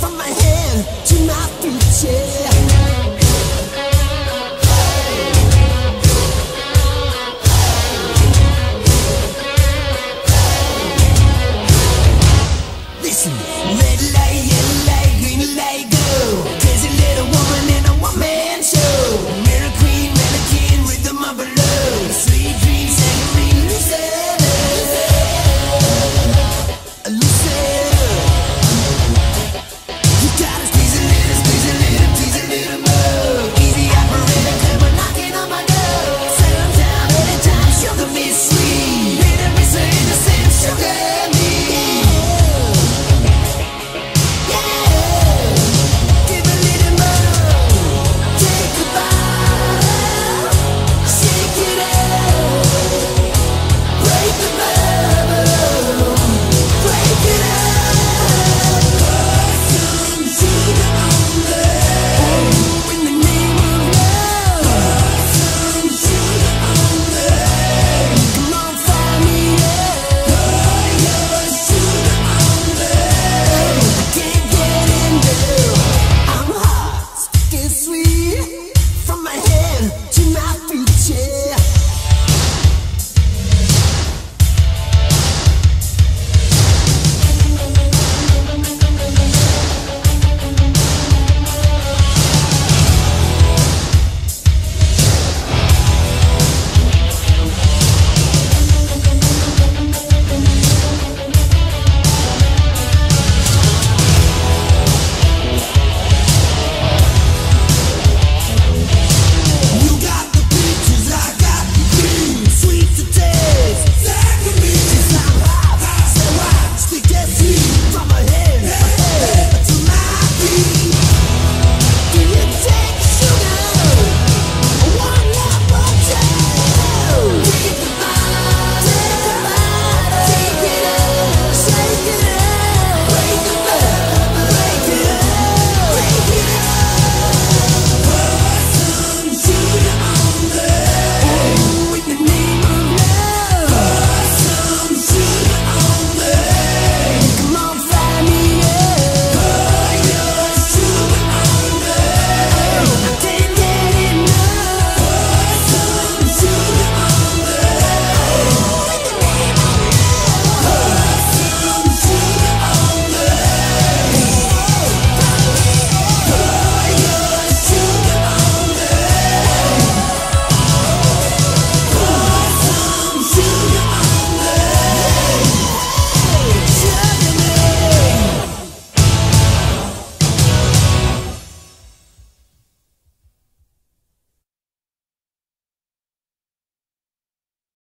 from my hand to my feet, yeah.